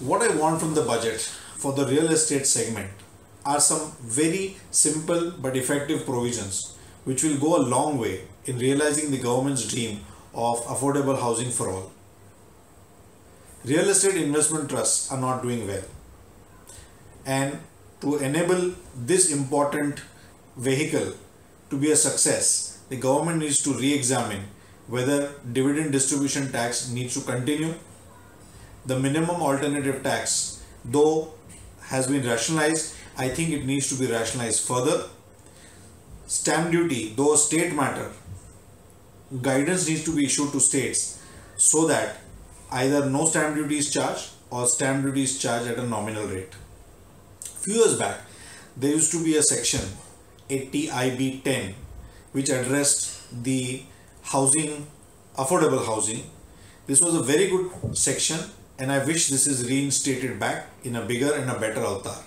what I want from the budget for the real estate segment are some very simple but effective provisions which will go a long way in realizing the government's dream of affordable housing for all. Real estate investment trusts are not doing well. And to enable this important vehicle to be a success, the government needs to re examine whether dividend distribution tax needs to continue. The minimum alternative tax, though has been rationalized, I think it needs to be rationalized further. Stamp duty, though state matter, guidance needs to be issued to states so that either no stamp duty is charged or stamp duty is charged at a nominal rate. Few years back, there used to be a section 80 IB 10 which addressed the housing, affordable housing. This was a very good section and I wish this is reinstated back in a bigger and a better avatar.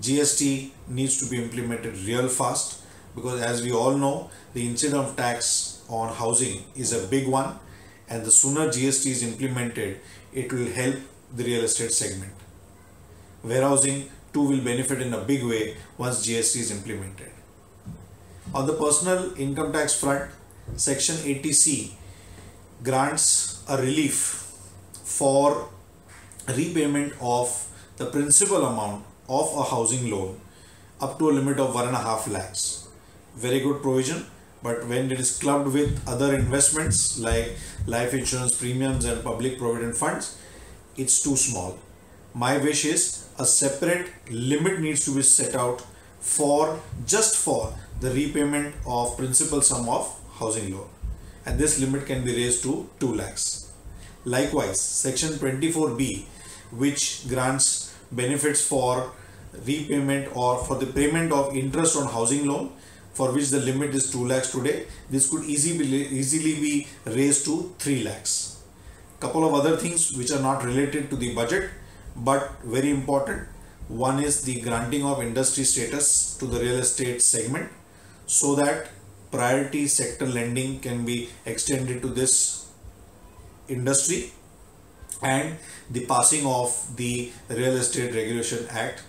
GST needs to be implemented real fast because as we all know the incidence of tax on housing is a big one and the sooner GST is implemented it will help the real estate segment. Warehousing too will benefit in a big way once GST is implemented. On the personal income tax front, Section 80C grants a relief for repayment of the principal amount of a housing loan up to a limit of one and a half lakhs. Very good provision, but when it is clubbed with other investments like life insurance premiums and public provident funds, it's too small. My wish is a separate limit needs to be set out for just for the repayment of principal sum of housing loan and this limit can be raised to 2 lakhs. Likewise, section 24b which grants benefits for repayment or for the payment of interest on housing loan for which the limit is 2 lakhs today this could easily easily be raised to 3 lakhs. Couple of other things which are not related to the budget but very important. One is the granting of industry status to the real estate segment so that priority sector lending can be extended to this industry and the passing of the real estate regulation act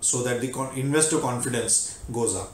so that the investor confidence goes up